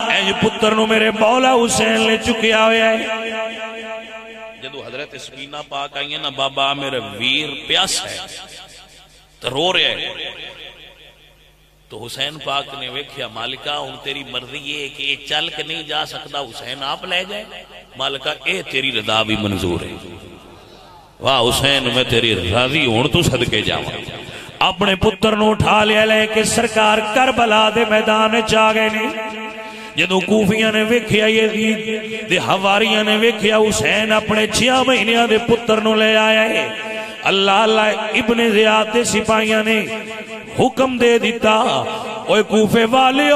इंज पुत्र मेरे बौला हुसैन ने चुकया होया जो हज़रत सकीना पाक आई है ना, बाबा, मेरा वीर प्यास है तो रो रहा है। तो हुसैन पाक ने वेख्या, मालिका हूँ तेरी मर्ज़ी है कि चल के नहीं जा सकता हुसैन आप ले जाए मालिका, ए तेरी रदा भी मंजूर है। वाह, हुसैन, मैं तेरी राज़ी हूँ तू सदके जावा। अपने पुत्र उठा लिया, लेके सरकार करबला दे मैदान च आ गए नहीं ਜਦੋਂ ਕੂਫੀਆਂ ਨੇ ਵੇਖਿਆ ਇਹ ਗੀਤ ਤੇ ਹਵਾਰੀਆਂ ਨੇ ਵੇਖਿਆ ਹੁਸੈਨ ਆਪਣੇ 6 ਮਹੀਨਿਆਂ ਦੇ अल्लाह अल्लाह इबने जियाद के सिपाहिया ने हुक्म दे दिता ओए कूफे वाले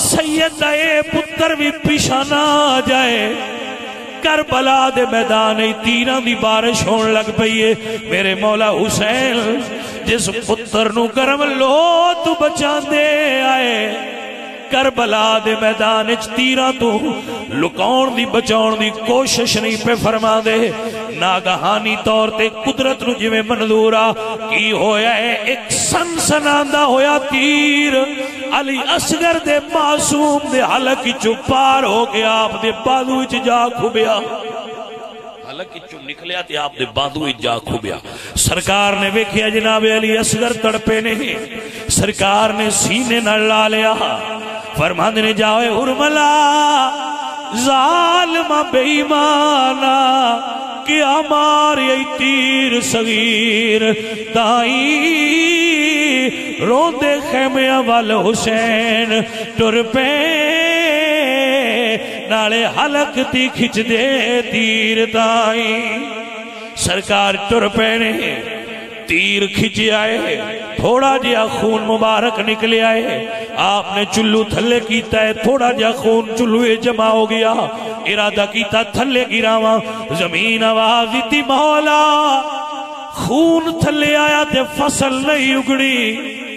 सैयद पुत्र भी पिछा ना आ जाए कर बला दे मैदान तीर की बारिश होने लग पई है मेरे मौला हुसैन जिस पुत्र गर्म लो तू बचा आए करबला दे मैदान च तीर तू। लुकाउन दी बचाउन दी कोशिश नहीं पे फरमा दे नागहानी तौर ते कुदरत नु जिवें मंजूर आ। की होया है? एक सनसनांदा होया तीर। अली असगर दे मासूम दे हलक चो पार हो गया आप दे बाजू च जा खुबिया। हलक चो निकलिया ते आप दे बाजू च जा खुबिया। सरकार ने वेखिया जनाब अली असगर तड़पे ने सरकार ने सीने नाल ला लिया। फरमांद ने जाओ उर्मला, जालमा बेईमाना कि हमारे तीर सगीर ताई रोंदे खेमिया वाल हुसैन, टुर पे, नाले हलक ती खिच दे तीर ताई सरकार टुर पे ने तीर खिंच आए थोड़ा जहा खून मुबारक निकले आए आपने चुल्लू थले किया है, थोड़ा जा खून चुल्लू जमा हो गया। इरादा किया थले गिरावा। ज़मीन आवाज़ दी मौला, खून थले आया ते फ़सल नहीं उगड़ी।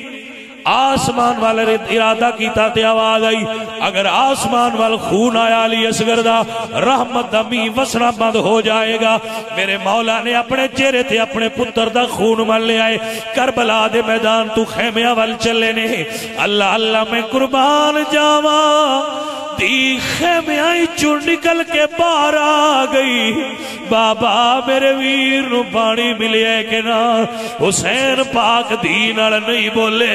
आसमान वाले इरादा किया आवाज़ आई। अगर आसमान वाल खून आया अली असगर दा, रहमत दमी वसना बंद हो जाएगा। मेरे मौला ने अपने चेहरे से अपने पुत्र का खून मल लिया करबला दे मैदान तू खेमिया वाल चले ने। अल्लाह अल्लाह, मैं कुर्बान जावा। दी खेमिया चू निकल के बाहर आ गई। बाबा मेरे वीर नु पानी मिले के ना? हुसैन पाक दी नाल नहीं बोले।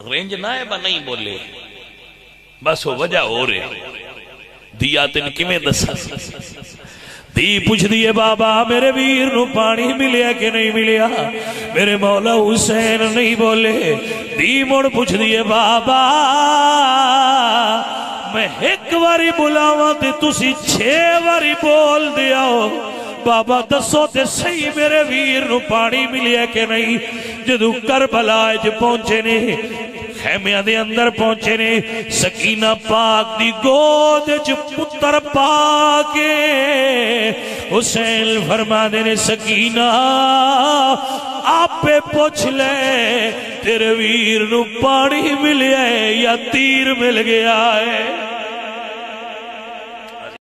रेंज ना है नहीं बोले। बस वो वजह हो रही दिया तेन किमें दसा? पुछदी है, बाबा, मेरे वीर नु पानी मिलिया कि नहीं मिलिया? मेरे मौला हुसैन नहीं बोले। धी मुड़ पुछदी है, बाबा, मैं एक बारी बुलावा ते तुसी छे बारी बोल दिया बाबा, दसो ते सही मेरे वीर नु पानी मिलिया कि नहीं? जदू करबला पहुँचे ने खैमिया के अंदर पहुँचे ने सकीना पाक की गोद च पुत्र पाके हुसैन फरमा दे ने सकीना आपे पूछ ले तेरे वीर नी पानी मिलिया या तीर मिल गया है